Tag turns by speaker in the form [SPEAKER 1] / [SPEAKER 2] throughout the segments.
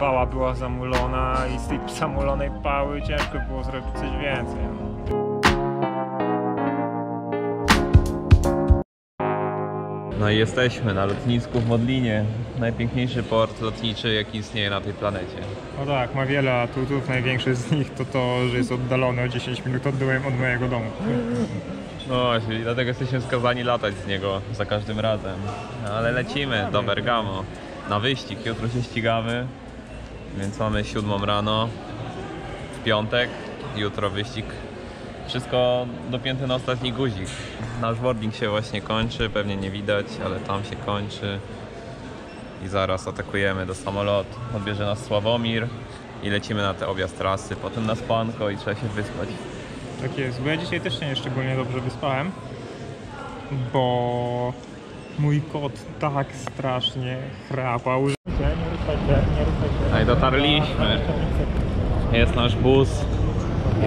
[SPEAKER 1] pała była zamulona i z tej zamulonej pały ciężko było zrobić coś więcej. No.
[SPEAKER 2] I jesteśmy na lotnisku w Modlinie. Najpiękniejszy port lotniczy, jaki istnieje na tej planecie.
[SPEAKER 1] no tak, ma wiele atutów. Największy z nich to to, że jest oddalony o 10 minut od, od mojego domu.
[SPEAKER 2] No właśnie, i dlatego jesteśmy skazani latać z niego za każdym razem. No, ale lecimy do Bergamo na wyścig. Jutro się ścigamy, więc mamy siódmą rano w piątek. Jutro wyścig. Wszystko dopięte na ostatni guzik. Nasz boarding się właśnie kończy, pewnie nie widać, ale tam się kończy. I zaraz atakujemy do samolotu. Odbierze nas Sławomir i lecimy na te objazd trasy. Potem na spanko i trzeba się wyspać.
[SPEAKER 1] Tak jest, bo ja dzisiaj też się nie szczególnie dobrze wyspałem, bo mój kot tak strasznie chrapał. że- Nie ruszaj się, nie ruszaj się.
[SPEAKER 2] No i dotarliśmy. Jest nasz bus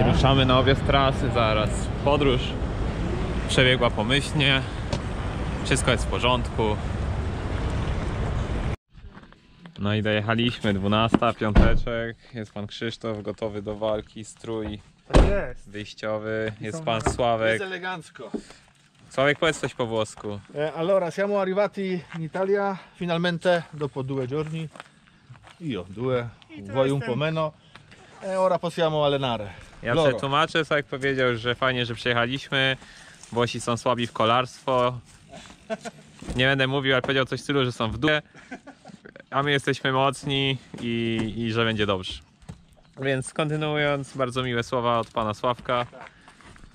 [SPEAKER 2] i ruszamy na objazd trasy zaraz. Podróż przebiegła pomyślnie. Wszystko jest w porządku. No i dojechaliśmy, 12, piąteczek. Jest pan Krzysztof gotowy do walki, strój
[SPEAKER 1] Tak jest.
[SPEAKER 2] wyjściowy. Jest pan Sławek.
[SPEAKER 3] Jest elegancko.
[SPEAKER 2] Sławek, powiedz coś po włosku.
[SPEAKER 3] Eh, allora, siamo arrivati in Italia finalmente dopo due giorni. Io due, voi un po' meno. E ora possiamo allenare.
[SPEAKER 2] Ja
[SPEAKER 3] Loro.
[SPEAKER 2] przetłumaczę, Sławek powiedział, że fajnie, że przyjechaliśmy. Włosi są słabi w kolarstwo. Nie będę mówił, ale powiedział coś w stylu, że są w dół. A my jesteśmy mocni i, i że będzie dobrze. Więc kontynuując, bardzo miłe słowa od pana Sławka.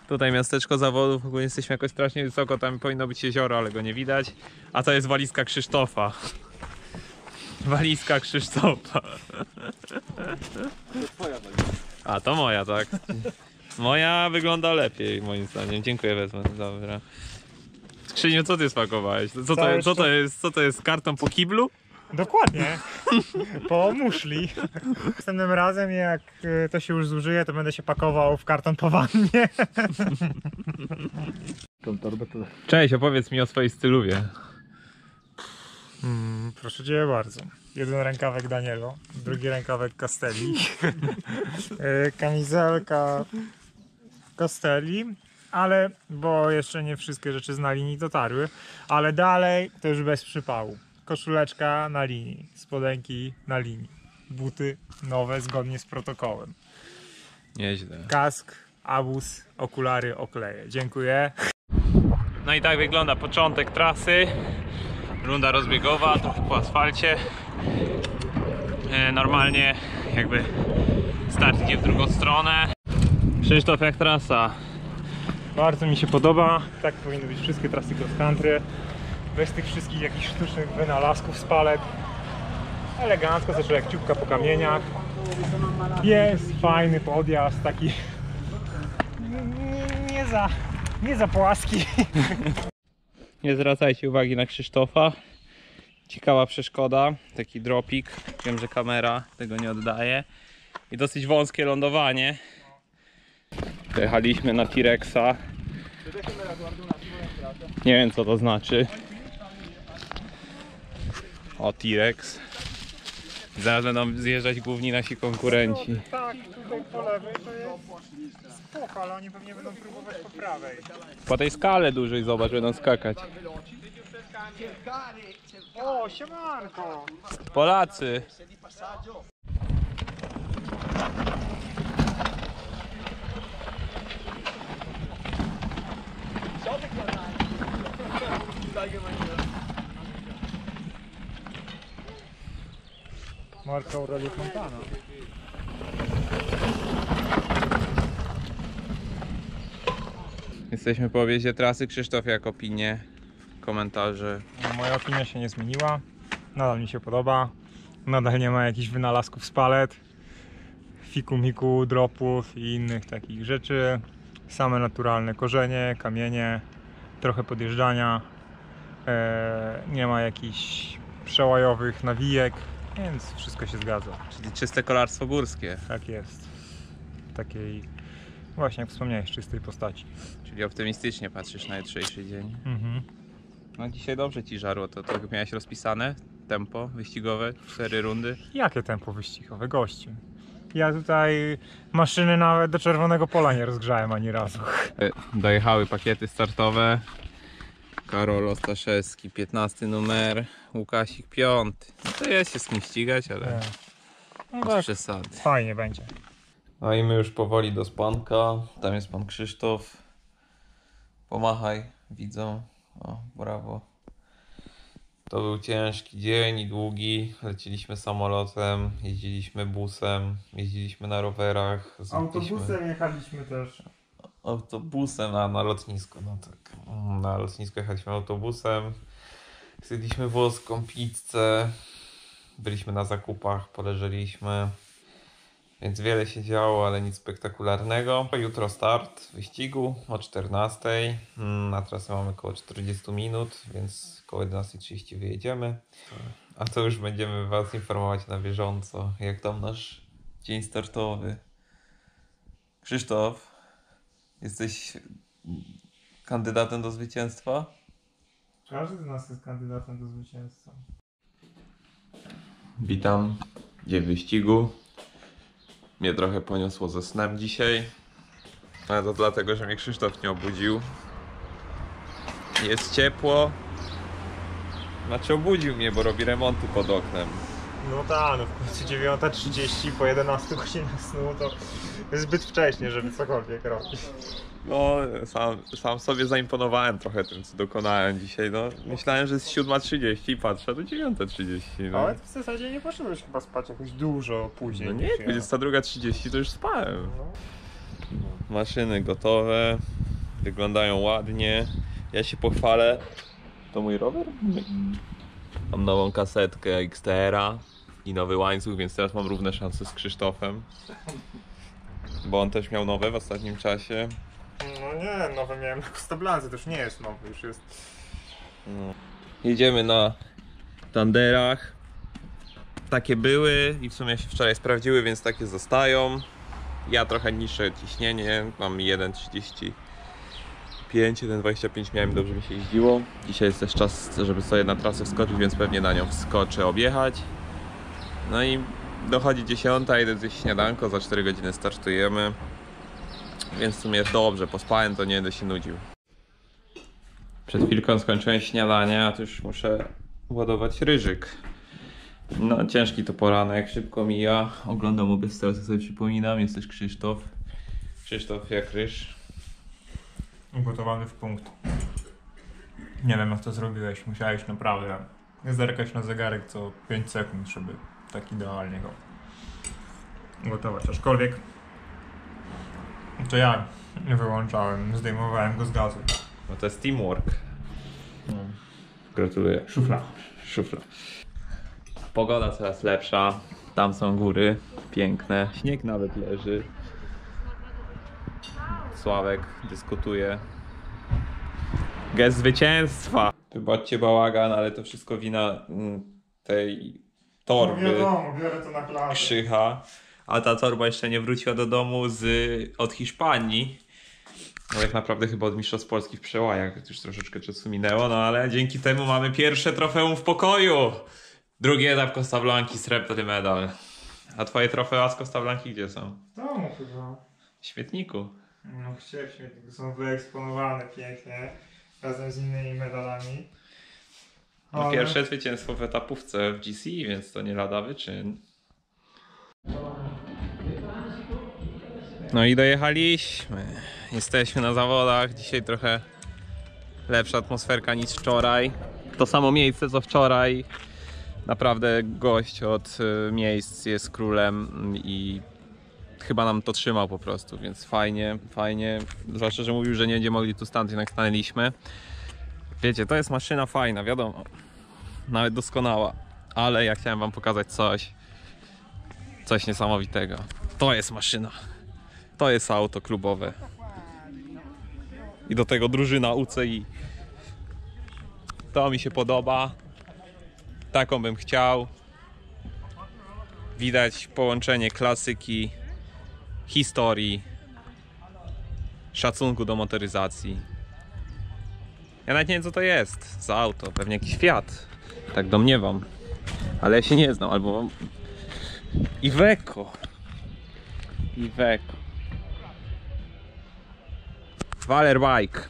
[SPEAKER 2] Tutaj miasteczko zawodów, ogólnie jesteśmy jakoś strasznie wysoko, tam powinno być jezioro, ale go nie widać. A to jest walizka Krzysztofa. Walizka Krzysztofa. A to moja, tak. Moja wygląda lepiej, moim zdaniem. Dziękuję, wezmę. Dobra. Skrzyniu, co ty spakowałeś? Co to,
[SPEAKER 1] Całe
[SPEAKER 2] co to jest? Co to jest? Karton po kiblu?
[SPEAKER 1] Dokładnie. Po muszli. Następnym razem, jak y, to się już zużyje, to będę się pakował w karton po wannie.
[SPEAKER 2] Cześć, opowiedz mi o swojej styluwie.
[SPEAKER 1] Mm, proszę Cię bardzo. Jeden rękawek Danielo, drugi rękawek Castelli. Y, Kamizelka Castelli, ale bo jeszcze nie wszystkie rzeczy z na linii dotarły, ale dalej to już bez przypału. Koszuleczka na linii, spodenki na linii, buty nowe zgodnie z protokołem.
[SPEAKER 2] Nieźle.
[SPEAKER 1] Kask, abus, okulary, okleje. Dziękuję.
[SPEAKER 2] No i tak wygląda początek trasy. Runda rozbiegowa, trochę po asfalcie. E, Normalnie jakby start w drugą stronę. Krzysztof, jak trasa?
[SPEAKER 1] Bardzo mi się podoba. Tak powinny być wszystkie trasy cross country. Bez tych wszystkich jakichś sztucznych wynalazków z palet. Elegancko, zaczął jak ciupka po kamieniach. Jest fajny podjazd, taki nie za, nie za płaski.
[SPEAKER 2] Nie zwracajcie uwagi na Krzysztofa. Ciekawa przeszkoda, taki dropik. Wiem, że kamera tego nie oddaje. I dosyć wąskie lądowanie. Jechaliśmy na T-Rexa. Nie wiem co to znaczy. O T-Rex. Zaraz będą zjeżdżać główni nasi konkurenci.
[SPEAKER 1] Tak, tutaj po lewej to jest spoko, ale oni pewnie będą próbować po prawej.
[SPEAKER 2] Po tej skale dużej zobacz, będą skakać.
[SPEAKER 1] O, siemanko!
[SPEAKER 2] Polacy!
[SPEAKER 1] Marco Aurelio Fontana.
[SPEAKER 2] Jesteśmy po objeździe trasy. Krzysztof, jak opinie? Komentarze.
[SPEAKER 1] Moja opinia się nie zmieniła. Nadal mi się podoba. Nadal nie ma jakichś wynalazków z palet, fiku miku, dropów i innych takich rzeczy. Same naturalne korzenie, kamienie, trochę podjeżdżania. E, nie ma jakichś przełajowych nawijek, więc wszystko się zgadza.
[SPEAKER 2] Czyli czyste kolarstwo górskie.
[SPEAKER 1] Tak jest. W takiej, właśnie jak wspomniałeś, czystej postaci.
[SPEAKER 2] Czyli optymistycznie patrzysz na jutrzejszy dzień.
[SPEAKER 1] Mhm.
[SPEAKER 2] No dzisiaj dobrze ci żarło, to, to miałeś rozpisane tempo wyścigowe, cztery rundy.
[SPEAKER 1] Jakie tempo wyścigowe, gościu? Ja tutaj maszyny nawet do czerwonego pola nie rozgrzałem ani razu.
[SPEAKER 2] E, Dojechały pakiety startowe. Karol Ostaszewski, 15 numer, Łukasik 5. No to jest się z kim ścigać, ale
[SPEAKER 1] No
[SPEAKER 2] bez
[SPEAKER 1] tak,
[SPEAKER 2] przesady.
[SPEAKER 1] fajnie będzie.
[SPEAKER 2] No i my już powoli do spanka. Tam jest pan Krzysztof. Pomachaj, widzą. O, brawo. To był ciężki dzień i długi. Leciliśmy samolotem, jeździliśmy busem, jeździliśmy na rowerach. zjedliśmy-
[SPEAKER 1] jechaliśmy też.
[SPEAKER 2] autobusem na, na lotnisko, no tak. Mm, Na lotnisko jechaliśmy autobusem. Zjedliśmy włoską pizzę. Byliśmy na zakupach, poleżeliśmy. Więc wiele się działo, ale nic spektakularnego. Jutro start wyścigu o 14. Mm, Na trasę mamy około 40 minut, więc około 11.30 wyjedziemy. A to już będziemy Was informować na bieżąco, jak tam nasz dzień startowy. Krzysztof, Jesteś kandydatem do zwycięstwa?
[SPEAKER 1] Każdy z nas jest kandydatem do zwycięstwa.
[SPEAKER 2] Witam. Dzień wyścigu. Mnie trochę poniosło ze snem dzisiaj. Ale to dlatego, że mnie Krzysztof nie obudził. Jest ciepło. Znaczy obudził mnie, bo robi remonty pod oknem.
[SPEAKER 1] No tak, no w końcu 9.30 po 11 godzinach snu to zbyt wcześnie, żeby cokolwiek robić.
[SPEAKER 2] No, sam, sam sobie zaimponowałem trochę tym, co dokonałem dzisiaj. No, myślałem, że jest 7.30 i patrzę, to 9.30. No.
[SPEAKER 1] Ale w zasadzie nie poszedłeś chyba spać jakoś dużo później.
[SPEAKER 2] No nie,
[SPEAKER 1] ja.
[SPEAKER 2] 22.30 to już spałem.
[SPEAKER 1] No.
[SPEAKER 2] Maszyny gotowe, wyglądają ładnie. Ja się pochwalę. To mój rower? Mam nową kasetkę XTR-a i nowy łańcuch, więc teraz mam równe szanse z Krzysztofem. Bo on też miał nowe w ostatnim czasie.
[SPEAKER 1] No nie, nowe miałem na Costablance, to już nie jest nowy, już jest...
[SPEAKER 2] No. Jedziemy na Tanderach. Takie były i w sumie się wczoraj sprawdziły, więc takie zostają. Ja trochę niższe ciśnienie, mam 1,35, 1,25 miałem, dobrze mi się jeździło. Dzisiaj jest też czas, żeby sobie na trasę wskoczyć, więc pewnie na nią wskoczę objechać. No i dochodzi 10, idę zjeść śniadanko, za 4 godziny startujemy. Więc w sumie jest dobrze, pospałem to nie będę się nudził. Przed chwilką skończyłem śniadanie, a tu już muszę ładować ryżyk. No, ciężki to poranek, szybko mija. Oglądam obie strony, sobie przypominam. Jest też Krzysztof. Krzysztof, jak ryż?
[SPEAKER 1] Ugotowany w punkt. Nie wiem jak to zrobiłeś, musiałeś naprawdę zerkać na zegarek co 5 sekund, żeby tak idealnie go gotować. Aczkolwiek to ja wyłączałem, zdejmowałem go z gazu.
[SPEAKER 2] No to jest teamwork. Gratuluję.
[SPEAKER 1] Szufla.
[SPEAKER 2] Szufla. Pogoda coraz lepsza. Tam są góry. Piękne. Śnieg nawet leży. Sławek dyskutuje. Gest zwycięstwa. Wybaczcie bałagan, ale to wszystko wina mm, tej torby.
[SPEAKER 1] biorę to na.
[SPEAKER 2] Krzycha. A ta torba jeszcze nie wróciła do domu z, od Hiszpanii. No tak naprawdę chyba od Mistrzostw Polski w przełajach. Już troszeczkę czasu minęło, no ale dzięki temu mamy pierwsze trofeum w pokoju. Drugi etap Costa Blanki, srebrny medal. A twoje trofea z Costa Blanki gdzie są?
[SPEAKER 1] W domu chyba.
[SPEAKER 2] W świetniku.
[SPEAKER 1] No chcieliśmy, tylko są wyeksponowane pięknie, razem z innymi medalami.
[SPEAKER 2] No,
[SPEAKER 1] Ale-
[SPEAKER 2] Pierwsze zwycięstwo w etapówce w GC, więc to nie lada wyczyn. No i dojechaliśmy. Jesteśmy na zawodach. Dzisiaj trochę lepsza atmosferka niż wczoraj. To samo miejsce co wczoraj. Naprawdę gość od y, miejsc jest królem i chyba nam to trzymał po prostu, więc fajnie, fajnie. Zwłaszcza, że mówił, że nie będzie mogli tu stąd, jednak stanęliśmy. Wiecie, to jest maszyna fajna, wiadomo. Nawet doskonała. Ale ja chciałem wam pokazać coś. Coś niesamowitego. To jest maszyna. To jest auto klubowe. I do tego drużyna UCI. To mi się podoba. Taką bym chciał. Widać połączenie klasyki, historii, szacunku do motoryzacji. Ja nawet nie wiem co to jest za auto, pewnie jakiś Fiat. Tak domniemam. Ale ja się nie znam, albo... Iveco. Iveco. Waler Bike.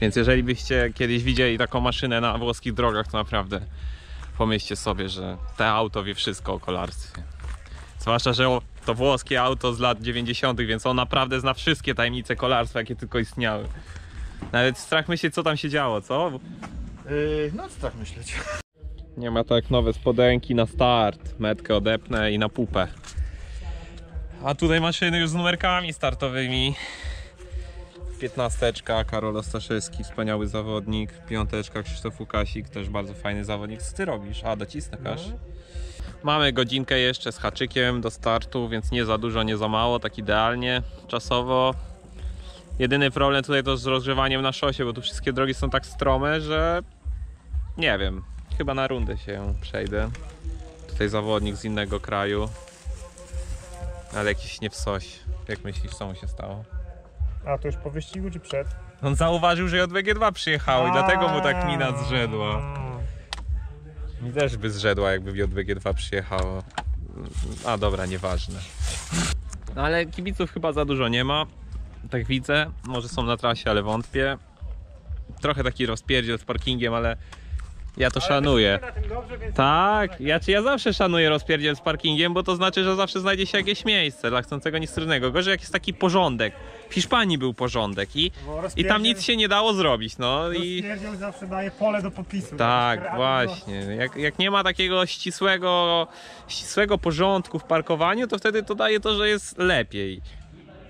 [SPEAKER 2] Więc jeżeli byście kiedyś widzieli taką maszynę na włoskich drogach, to naprawdę pomyślcie sobie, że te auto wie wszystko o kolarstwie. Zwłaszcza, że to włoskie auto z lat 90., więc on naprawdę zna wszystkie tajemnice kolarstwa, jakie tylko istniały. Nawet strach myśleć, co tam się działo, co?
[SPEAKER 3] Yy, no co tak myśleć?
[SPEAKER 2] Nie ma tak nowe spodenki na start. Metkę odepnę i na pupę. A tutaj maszyny już z numerkami startowymi. Piętnasteczka, Karol Ostaszewski, wspaniały zawodnik. Piąteczka, Krzysztof Łukasik, też bardzo fajny zawodnik. Co ty robisz? A, docisnę kasz. Mamy godzinkę jeszcze z haczykiem do startu, więc nie za dużo, nie za mało, tak idealnie, czasowo. Jedyny problem tutaj to z rozgrzewaniem na szosie, bo tu wszystkie drogi są tak strome, że nie wiem, chyba na rundę się przejdę. Tutaj zawodnik z innego kraju, ale jakiś nie w soś. Jak myślisz, co mu się stało?
[SPEAKER 1] A to już po wyścigu czy przed?
[SPEAKER 2] On zauważył, że JWG2 przyjechało i dlatego mu tak mina zrzedła. Mi też by zrzedła, jakby w JWG2 przyjechało. A dobra, nieważne. No ale kibiców chyba za dużo nie ma. Tak widzę. Może są na trasie, ale wątpię. Trochę taki rozpierdziel z parkingiem, ale ja to szanuję.
[SPEAKER 1] Na tym dobrze,
[SPEAKER 2] Tak, ja, ja zawsze szanuję rozpierdziel z parkingiem, bo to znaczy, że zawsze znajdzie się jakieś miejsce dla chcącego nic trudnego. Gorzej jak jest taki porządek. W Hiszpanii był porządek i, i tam nic się nie dało zrobić, no i...
[SPEAKER 1] Zawsze daje pole do podpisu.
[SPEAKER 2] Tak,
[SPEAKER 1] Kradną.
[SPEAKER 2] właśnie. Jak, jak nie ma takiego ścisłego, ścisłego porządku w parkowaniu, to wtedy to daje to, że jest lepiej.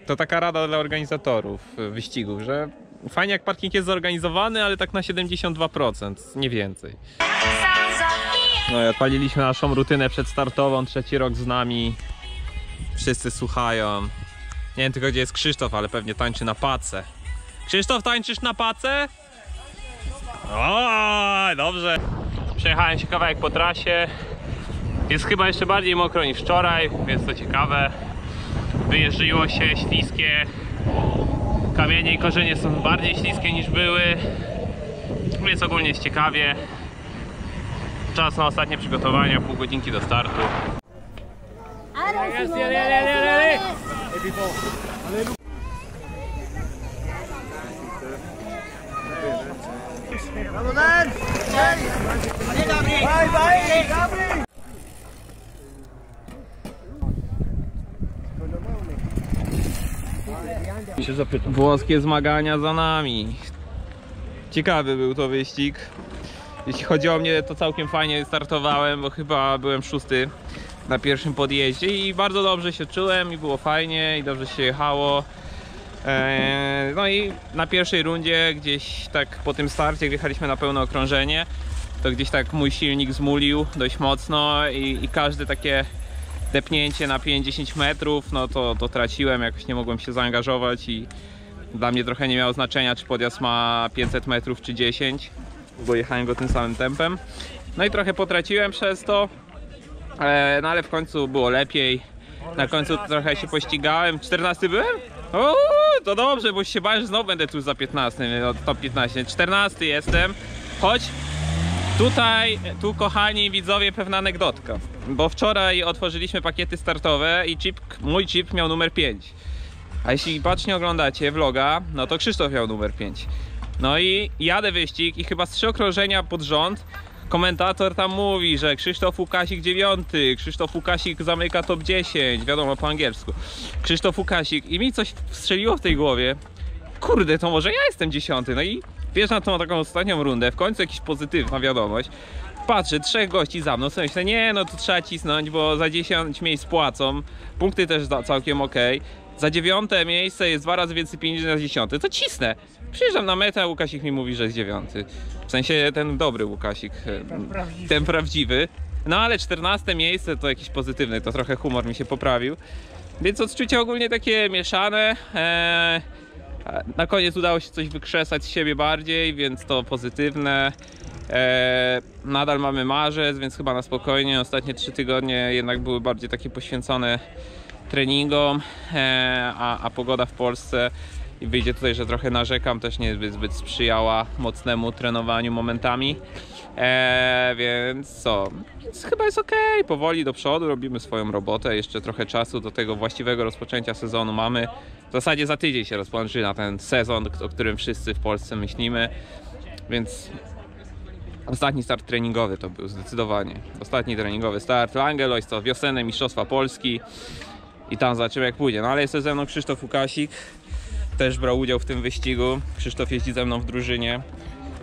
[SPEAKER 2] To taka rada dla organizatorów y, wyścigów, że fajnie jak parking jest zorganizowany, ale tak na 72%, nie więcej. No i odpaliliśmy naszą rutynę przedstartową, trzeci rok z nami. Wszyscy słuchają. Nie wiem tylko gdzie jest Krzysztof, ale pewnie tańczy na pace. Krzysztof, tańczysz na pace? O, dobrze. Przejechałem się kawałek po trasie. Jest chyba jeszcze bardziej mokro niż wczoraj, więc to ciekawe. Wyjeżyło się śliskie. Kamienie i korzenie są bardziej śliskie niż były. Więc ogólnie jest ciekawie. Czas na ostatnie przygotowania, pół godzinki do startu.
[SPEAKER 3] Się zapytam.
[SPEAKER 2] Włoskie zmagania za nami. Ciekawy był to wyścig. Jeśli chodzi o mnie, to całkiem fajnie startowałem, bo chyba byłem szósty na pierwszym podjeździe i bardzo dobrze się czułem i było fajnie i dobrze się jechało. Eee, no i na pierwszej rundzie gdzieś tak po tym starcie, gdy jechaliśmy na pełne okrążenie, to gdzieś tak mój silnik zmulił dość mocno i, i każde takie depnięcie na 5-10 metrów, no to, to traciłem, jakoś nie mogłem się zaangażować i dla mnie trochę nie miało znaczenia, czy podjazd ma 500 metrów czy 10, bo jechałem go tym samym tempem. No i trochę potraciłem przez to, e, no ale w końcu było lepiej. Na końcu trochę się pościgałem. 14 byłem? O, to dobrze, bo się bałem, że znowu będę tu za 15, no, top 15. 14 jestem, choć Tutaj, tu kochani widzowie, pewna anegdotka. Bo wczoraj otworzyliśmy pakiety startowe i chip, mój chip miał numer 5. A jeśli bacznie oglądacie vloga, no to Krzysztof miał numer 5. No i jadę wyścig i chyba z trzy okrążenia pod rząd komentator tam mówi, że Krzysztof Łukasik 9, Krzysztof Łukasik zamyka top 10, wiadomo po angielsku. Krzysztof Łukasik i mi coś strzeliło w tej głowie. Kurde, to może ja jestem 10. No i wiesz na tą taką ostatnią rundę, w końcu jakiś pozytywna wiadomość. Patrzę, trzech gości za mną, sobie myślę, nie no to trzeba cisnąć, bo za 10 miejsc płacą, punkty też całkiem ok. Za dziewiąte miejsce jest dwa razy więcej pieniędzy niż na dziesiąte, to cisnę. Przyjeżdżam na metę, a Łukasik mi mówi, że jest dziewiąty. W sensie ten dobry Łukasik, e,
[SPEAKER 1] prawdziwy.
[SPEAKER 2] ten prawdziwy. No ale 14 miejsce to jakiś pozytywny, to trochę humor mi się poprawił. Więc odczucia ogólnie takie mieszane. Eee, na koniec udało się coś wykrzesać z siebie bardziej, więc to pozytywne. Eee, nadal mamy marzec, więc chyba na spokojnie. Ostatnie trzy tygodnie jednak były bardziej takie poświęcone treningom, eee, a, a pogoda w Polsce i wyjdzie tutaj, że trochę narzekam, też nie zbyt, zbyt sprzyjała mocnemu trenowaniu momentami. Eee, więc co? Więc chyba jest ok, powoli do przodu, robimy swoją robotę. Jeszcze trochę czasu do tego właściwego rozpoczęcia sezonu mamy. W zasadzie za tydzień się rozpoczyna ten sezon, o którym wszyscy w Polsce myślimy. Więc ostatni start treningowy to był zdecydowanie. Ostatni treningowy start. Langelois to wiosenne Mistrzostwa Polski. I tam zobaczymy jak pójdzie. No ale jest ze mną Krzysztof Łukasik. Też brał udział w tym wyścigu. Krzysztof jeździ ze mną w drużynie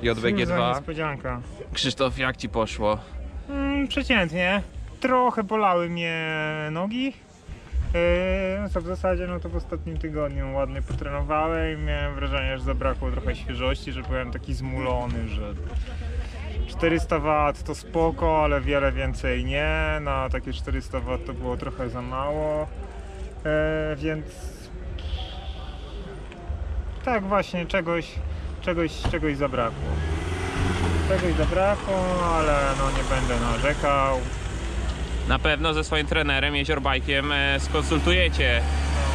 [SPEAKER 2] JBG2.
[SPEAKER 1] niespodzianka.
[SPEAKER 2] Krzysztof, jak ci poszło?
[SPEAKER 1] Mm, przeciętnie. Trochę bolały mnie nogi. Yy, no co w zasadzie no to w ostatnim tygodniu ładnie potrenowałem i miałem wrażenie, że zabrakło trochę świeżości, że byłem taki zmulony, że 400 W to spoko, ale wiele więcej nie. Na takie 400 W to było trochę za mało. Yy, więc tak właśnie czegoś, czegoś, czegoś zabrakło. Czegoś zabrakło, ale no nie będę narzekał.
[SPEAKER 2] Na pewno ze swoim trenerem Jeziorbajkiem e, skonsultujecie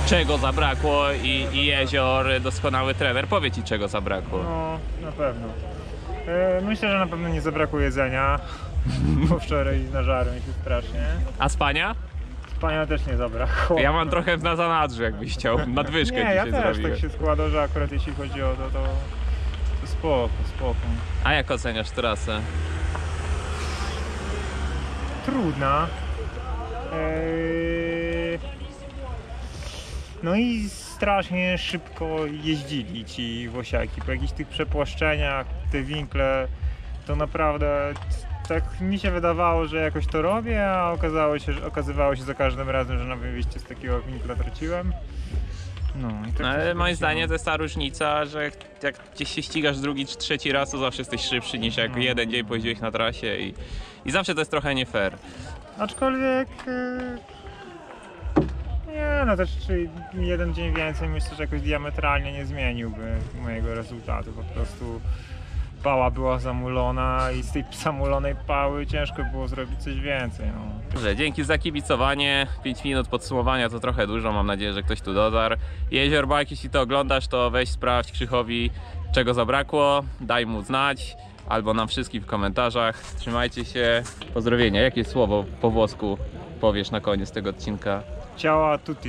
[SPEAKER 2] czego zabrakło i, i Jezior, doskonały trener, powie ci czego zabrakło.
[SPEAKER 1] No, na pewno. E, Myślę, że na pewno nie zabrakło jedzenia, bo wczoraj nażarłem się strasznie.
[SPEAKER 2] A spania?
[SPEAKER 1] Spania też nie zabrakło.
[SPEAKER 2] Ja mam trochę na zanadrzu, jakbyś chciał. Nadwyżkę
[SPEAKER 1] Nie,
[SPEAKER 2] dzisiaj
[SPEAKER 1] ja też
[SPEAKER 2] zrobiłem.
[SPEAKER 1] tak się składa, że akurat jeśli chodzi o to, to, to spoko, spoko.
[SPEAKER 2] A jak oceniasz trasę?
[SPEAKER 1] Trudna. Eee, No i strasznie szybko jeździli ci Włosiaki. Po jakichś tych przepłaszczeniach, te winkle, to naprawdę tak mi się wydawało, że jakoś to robię, a okazało się, że, okazywało się za każdym razem, że na wyjście z takiego winkla traciłem. No, i tak
[SPEAKER 2] No, ale moim zdaniem to jest ta różnica, że jak gdzieś się ścigasz drugi czy trzeci raz, to zawsze jesteś szybszy niż jak
[SPEAKER 1] No.
[SPEAKER 2] jeden dzień pojeździłeś na trasie i, i zawsze to jest trochę nie fair.
[SPEAKER 1] Aczkolwiek. e, Nie, no też czy jeden dzień więcej myślę, że jakoś diametralnie nie zmieniłby mojego rezultatu. Po prostu pała była zamulona i z tej zamulonej pały ciężko było zrobić coś więcej. No.
[SPEAKER 2] Dobrze, dzięki za kibicowanie. 5 minut podsumowania to trochę dużo. Mam nadzieję, że ktoś tu dotarł. Jezior Bike, jeśli to oglądasz, to weź sprawdź Krzychowi, czego zabrakło. Daj mu znać. Albo nam wszystkim w komentarzach. Trzymajcie się. Pozdrowienia. Jakie słowo po włosku powiesz na koniec tego odcinka?
[SPEAKER 1] Ciała tutti.